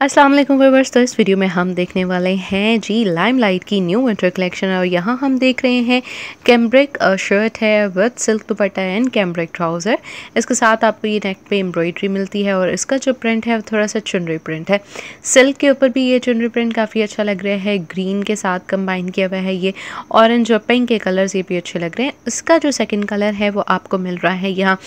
वालेकुम व्यूवर्स तो इस वीडियो में हम देखने वाले हैं जी लाइमलाइट की न्यू विंटर कलेक्शन और यहाँ हम देख रहे हैं कैम्ब्रिक शर्ट है with silk dupatta and cambric trouser इसके साथ आपको ये नेक पे एम्ब्रॉयडरी मिलती है और इसका जो प्रिंट है वो थोड़ा सा चुनरी प्रिंट है। सिल्क के ऊपर भी ये चुनरी प्रिंट काफ़ी अच्छा लग रहा है ग्रीन के साथ कंबाइन किया हुआ है ये ऑरेंज और पिंक के कलर्स ये भी अच्छे लग रहे हैं। इसका जो सेकेंड कलर है वो आपको मिल रहा है यहाँ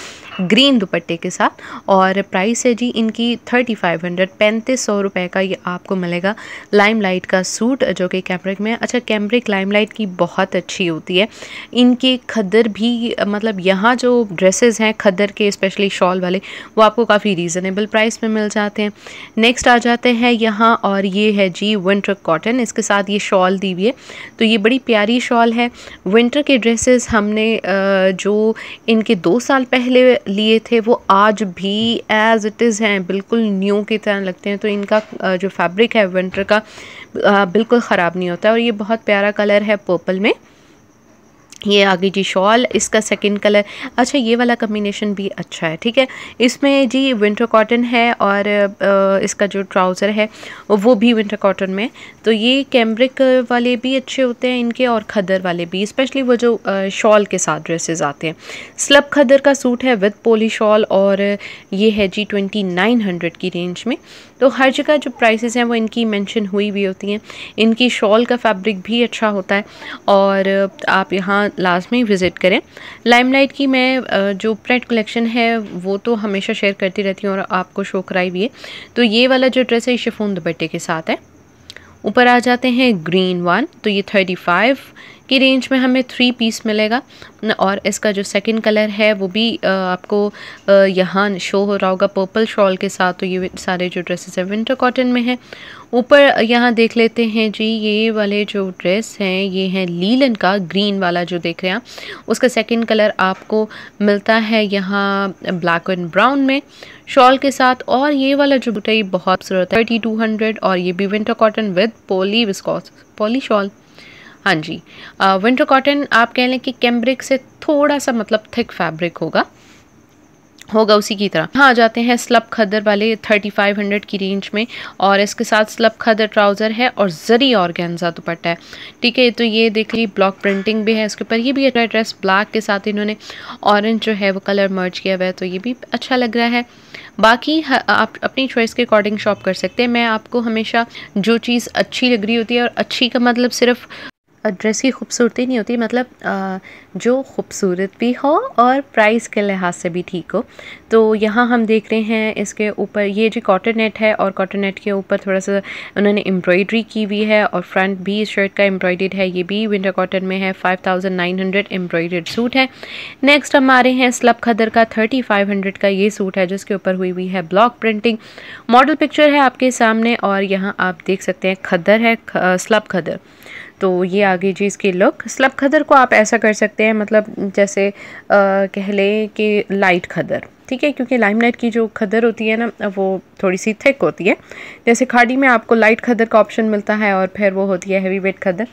ग्रीन दुपट्टे के साथ और प्राइस है जी इनकी थर्टी फाइव हंड्रेड पैंतीस सौ रुपए का ये आपको मिलेगा लाइम लाइट का सूट, जो कि कैम्ब्रिक में अच्छा कैम्ब्रिक लाइम लाइट की बहुत अच्छी होती है। इनके खद्दर भी मतलब यहाँ जो ड्रेसेस हैं खद्दर के स्पेशली शॉल वाले, वो आपको काफ़ी रीज़नेबल प्राइस में मिल जाते हैं। नेक्स्ट आ जाते हैं यहाँ, और ये है जी विंटर कॉटन। इसके साथ ये शॉल दी हुई है। तो ये बड़ी प्यारी शॉल है। विंटर के ड्रेसेस हमने जो इनके दो साल पहले लिए थे, वो आज भी एज़ इट इज़ हैं। बिल्कुल न्यू की तरह लगते हैं। तो इनका जो फैब्रिक है विंटर का बिल्कुल ख़राब नहीं होता और ये बहुत प्यारा कलर है पर्पल में। ये आगे जी शॉल, इसका सेकंड कलर अच्छा ये वाला कम्बिनेशन भी अच्छा है, ठीक है? इसमें जी विंटर कॉटन है और इसका जो ट्राउज़र है, वो भी विंटर कॉटन में। तो ये कैम्ब्रिक वाले भी अच्छे होते हैं इनके और खदर वाले भी स्पेशली वो जो शॉल के साथ ड्रेसेस आते हैं। स्लब खदर का सूट है विद पोली शॉल और ये है जी ट्वेंटी नाइन हंड्रेड की रेंज में। तो हर जगह जो प्राइसेस हैं वो इनकी मेंशन हुई भी होती हैं। इनकी शॉल का फैब्रिक भी अच्छा होता है और आप यहाँ लाजमी विज़िट करें। लाइमलाइट की मैं जो प्रिंट कलेक्शन है, वो तो हमेशा शेयर करती रहती हूँ और आपको शो कराई भी है। तो ये वाला जो ड्रेस है शिफोन दुपट्टे के साथ है। ऊपर आ जाते हैं ग्रीन वन तो ये थर्टी फाइव की रेंज में हमें थ्री पीस मिलेगा। और इसका जो सेकंड कलर है, वो भी आपको यहाँ शो हो रहा होगा पर्पल शॉल के साथ। तो ये सारे जो ड्रेसेस हैं विंटर कॉटन में है। ऊपर यहाँ देख लेते हैं जी, ये वाले जो ड्रेस हैं, ये हैं लीलन का ग्रीन वाला जो देख रहे हैं उसका सेकंड कलर आपको मिलता है यहाँ ब्लैक एंड ब्राउन में। शॉल के साथ और ये वाला जो बुटाई, बहुत ज़रूरत है। थर्टी टू हंड्रेड और ये भी winter cotton with poly viscose poly shawl हाँ जी। विंटर कॉटन आप कह लें कि कैम्ब्रिक से थोड़ा सा मतलब थिक फैब्रिक होगा। होगा उसी की तरह। हाँ आ जाते हैं स्लब खदर वाले थर्टी फाइव हंड्रेड की रेंज में और इसके साथ स्लब खदर ट्राउज़र है और जरी और गेंजा दुपट्टा है। ठीक है तो ये देख ली ब्लॉक प्रिंटिंग भी है इसके ऊपर। ये भी अच्छा ड्रेस ब्लैक के साथ इन्होंने ऑरेंज जो है वो कलर मर्ज किया हुआ है तो ये भी अच्छा लग रहा है। बाकी आप अपनी चॉइस के अकॉर्डिंग शॉप कर सकते हैं। मैं आपको हमेशा जो चीज़ अच्छी लग रही होती है और अच्छी का मतलब सिर्फ़ ड्रेस की खूबसूरती नहीं होती मतलब जो खूबसूरत भी हो और प्राइस के लिहाज से भी ठीक हो। तो यहाँ हम देख रहे हैं इसके ऊपर, ये जो कॉटन नेट है और कॉटन नेट के ऊपर थोड़ा सा उन्होंने एम्ब्रॉयडरी की हुई है और फ्रंट भी इस शर्ट का एम्ब्रॉयड है, ये भी विंटर कॉटन में है five thousand nine hundred embroidered suit है। नेक्स्ट हम आ रहे हैं स्लब खदर का थर्टी फाइव हंड्रेड का ये सूट है, जिसके ऊपर हुई हुई है ब्लॉक प्रिंटिंग मॉडल पिक्चर है आपके सामने और यहाँ आप देख सकते हैं खदर है स्लब खदर। तो ये आ गई जी इसकी लुक स्लब खदर को आप ऐसा कर सकते हैं मतलब जैसे आ, कह लें कि लाइट खदर ठीक है? क्योंकि लाइम लाइमलाइट की जो खदर होती है ना वो थोड़ी सी थिक होती है। जैसे खाड़ी में आपको लाइट खदर का ऑप्शन मिलता है और फिर वो होती है हैवी वेट खदर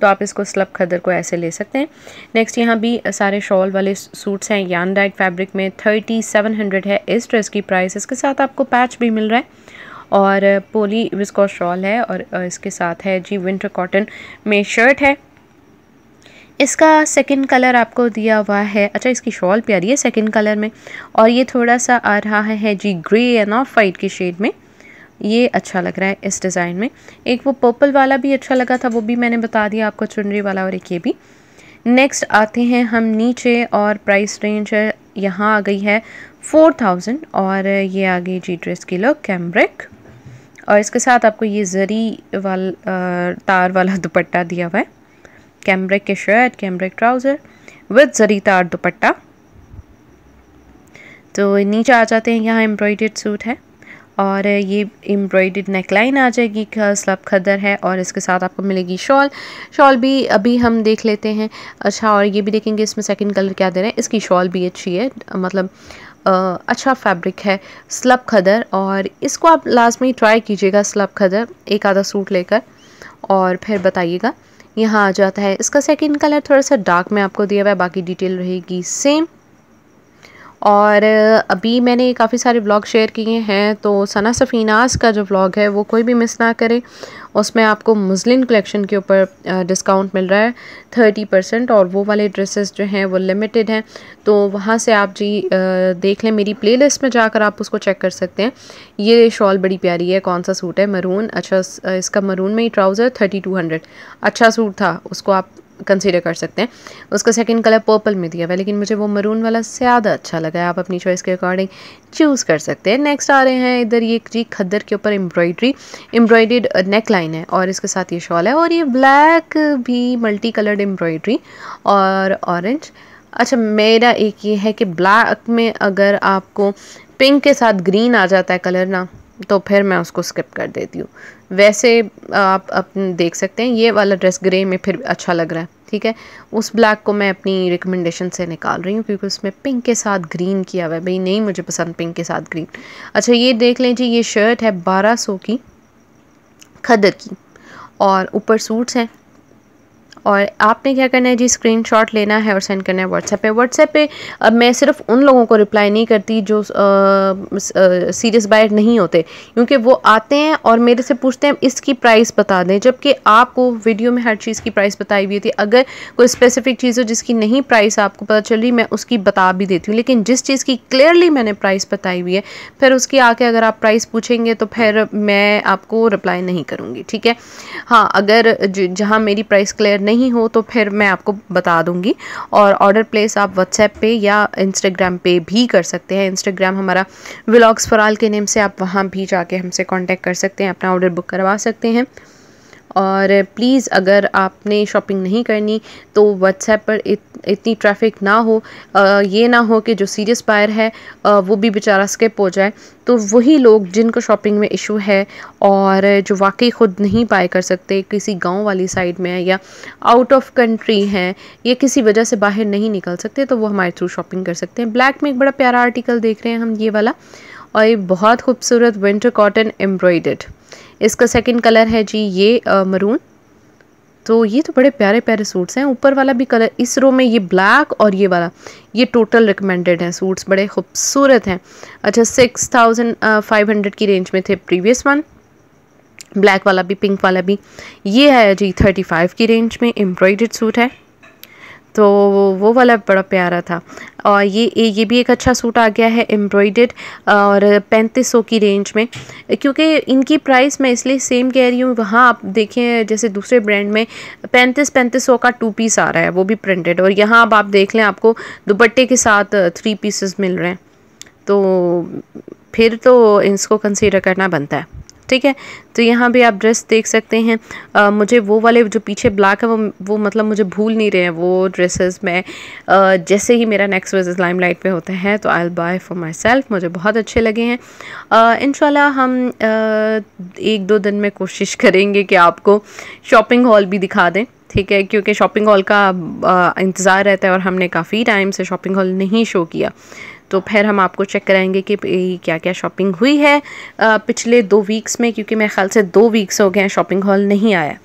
तो आप इसको स्लब खदर को ऐसे ले सकते हैं। नेक्स्ट यहाँ भी सारे शॉल वाले सूट्स हैं यान डाइट फैब्रिक में थर्टी सेवन हंड्रेड है इस ड्रेस की प्राइस इसके साथ आपको पैच भी मिल रहा है। और पोली विस्को शॉल है और इसके साथ है जी विंटर कॉटन में शर्ट है। इसका सेकंड कलर आपको दिया हुआ है। अच्छा इसकी शॉल प्यारी है सेकंड कलर में और ये थोड़ा सा आ रहा है जी ग्रे एंड ऑफ़ वाइट की शेड में। ये अच्छा लग रहा है इस डिज़ाइन में। एक वो पर्पल वाला भी अच्छा लगा था, वो भी मैंने बता दिया आपको चुनरी वाला और एक ये भी। नेक्स्ट आते हैं हम नीचे और प्राइस रेंज यहाँ आ गई है फोर थाउज़ेंड और ये आ गई जी ड्रेस की लुक कैम्ब्रिक और इसके साथ आपको ये ज़री वाल तार वाला दुपट्टा दिया हुआ है। कैम्ब्रिक के shirt cambric trouser with zari तार दुपट्टा। तो नीचे आ जाते हैं, यहाँ एम्ब्रॉयड सूट है। और ये एम्ब्रॉयड नेकलाइन आ जाएगी स्लब खदर है और इसके साथ आपको मिलेगी शॉल शॉल भी अभी हम देख लेते हैं। अच्छा और ये भी देखेंगे इसमें सेकंड कलर क्या दे रहे हैं। इसकी शॉल भी अच्छी है मतलब अच्छा फैब्रिक है स्लब खदर और इसको आप लास्ट लाजमी ट्राई कीजिएगा स्लब खदर, एक आधा सूट लेकर। और फिर बताइएगा, यहाँ आ जाता है। इसका सेकंड कलर थोड़ा सा डार्क में आपको दिया हुआ है, बाकी डिटेल रहेगी सेम और अभी मैंने काफ़ी सारे ब्लॉग शेयर किए हैं तो सना सफ़ीनास का जो ब्लॉग है, वो कोई भी मिस ना करे। उसमें आपको मुस्लिम कलेक्शन के ऊपर डिस्काउंट मिल रहा है थर्टी परसेंट और वो वाले ड्रेसेस जो हैं, वो लिमिटेड हैं। तो वहाँ से आप जी देख लें मेरी प्लेलिस्ट में जाकर आप उसको चेक कर सकते हैं। ये शॉल बड़ी प्यारी है, कौन सा सूट है? मरून अच्छा इसका मरून में ही ट्राउज़र थर्टी टू हंड्रेड अच्छा सूट था, उसको आप कंसीडर कर सकते हैं। उसका सेकंड कलर पर्पल में दिया हुआ है, लेकिन मुझे वो मरून वाला ज़्यादा अच्छा लगा है। आप अपनी चॉइस के अकॉर्डिंग चूज़ कर सकते हैं। नेक्स्ट आ रहे हैं, इधर ये जी खद्दर के ऊपर एम्ब्रॉयड्री एम्ब्रॉयड नेक लाइन है और इसके साथ ये शॉल है और ये ब्लैक भी मल्टी कलर्ड एम्ब्रॉयड्री और ऑरेंज अच्छा मेरा एक ये है कि ब्लैक में अगर आपको पिंक के साथ ग्रीन आ जाता है कलर ना तो फिर मैं उसको स्किप कर देती हूँ। वैसे आप अपने देख सकते हैं, ये वाला ड्रेस ग्रे में फिर अच्छा लग रहा है, ठीक है? उस ब्लैक को मैं अपनी रिकमेंडेशन से निकाल रही हूँ क्योंकि उसमें पिंक के साथ ग्रीन किया हुआ है। भाई, नहीं मुझे पसंद पिंक के साथ ग्रीन अच्छा ये देख लें जी, ये शर्ट है बारह सौ की, खदर की और ऊपर सूट्स हैं। और आपने क्या करना है जी? स्क्रीनशॉट लेना है और सेंड करना है व्हाट्सएप पे। व्हाट्सएप पे, अब मैं सिर्फ़ उन लोगों को रिप्लाई नहीं करती जो सीरियस बायर नहीं होते। क्योंकि वो आते हैं और मेरे से पूछते हैं, इसकी प्राइस बता दें। जबकि आपको वीडियो में हर चीज़ की प्राइस बताई हुई थी अगर कोई स्पेसिफिक चीज़ हो जिसकी नहीं प्राइस आपको पता चल रही मैं उसकी बता भी देती हूँ। लेकिन जिस चीज़ की क्लियरली मैंने प्राइस बताई हुई है, फिर उसकी आके अगर आप प्राइस पूछेंगे तो फिर मैं आपको रिप्लाई नहीं करूँगी। ठीक है? हाँ अगर जहाँ मेरी प्राइस क्लियर नहीं नहीं हो तो फिर मैं आपको बता दूँगी। और ऑर्डर प्लेस आप व्हाट्सएप पे या इंस्टाग्राम पे भी कर सकते हैं। इंस्टाग्राम हमारा व्लॉग्स फराल के नेम से आप वहाँ भी जाके हमसे कांटेक्ट कर सकते हैं, अपना ऑर्डर बुक करवा सकते हैं। और प्लीज़ अगर आपने शॉपिंग नहीं करनी तो व्हाट्सएप पर इत, इतनी ट्रैफ़िक ना हो आ, ये ना हो कि जो सीरियस बायर है आ, वो भी बेचारा स्किप हो जाए। तो वही लोग जिनको शॉपिंग में इशू है और जो वाकई ख़ुद नहीं बाय कर सकते किसी गाँव वाली साइड में या आउट ऑफ़ कंट्री हैं या किसी वजह से बाहर नहीं निकल सकते तो वो हमारे थ्रू शॉपिंग कर सकते हैं। ब्लैक में एक बड़ा प्यारा आर्टिकल देख रहे हैं हम ये वाला। और ये बहुत खूबसूरत विंटर कॉटन एम्ब्रॉयड इसका सेकंड कलर है जी ये मरून तो ये तो बड़े प्यारे प्यारे सूट्स हैं। ऊपर वाला भी कलर इस रो में ये ब्लैक और ये वाला, ये टोटल रिकमेंडेड हैं सूट्स बड़े खूबसूरत हैं। अच्छा सिक्स थाउज़ेंड फाइव हंड्रेड की रेंज में थे प्रीवियस वन ब्लैक वाला भी पिंक वाला भी। ये है जी थर्टी फाइव की रेंज में एम्ब्रॉयड सूट है। तो वो वाला बड़ा प्यारा था। और ये ये भी एक अच्छा सूट आ गया है एम्ब्रॉयड और पैंतीस सौ की रेंज में। क्योंकि इनकी प्राइस मैं इसलिए सेम कह रही हूँ, वहाँ आप देखें, जैसे दूसरे ब्रांड में पैंतीस पैंतीस सौ का टू पीस आ रहा है, वो भी प्रिंटेड और यहाँ अब आप देख लें, आपको दुपट्टे के साथ थ्री पीसेस मिल रहे हैं। तो फिर तो इसको कंसीडर करना बनता है। ठीक है? तो यहाँ भी आप ड्रेस देख सकते हैं। आ, मुझे वो वाले जो पीछे ब्लैक है वो वो मतलब मुझे भूल नहीं रहे हैं वो ड्रेसेस मैं। आ, जैसे ही मेरा नेक्स्ट विज़िट लाइम लाइट पे होता है तो I'll buy for myself मुझे बहुत अच्छे लगे हैं। इन हम आ, एक दो दिन में कोशिश करेंगे कि आपको शॉपिंग हॉल भी दिखा दें ठीक है? क्योंकि शॉपिंग हॉल का इंतज़ार रहता है और हमने काफ़ी टाइम से शॉपिंग हॉल नहीं शो किया। तो फिर हम आपको चेक कराएँगे कि क्या क्या शॉपिंग हुई है पिछले दो वीक्स में, क्योंकि मेरे ख्याल से दो वीक्स हो गए हैं शॉपिंग हॉल नहीं आया।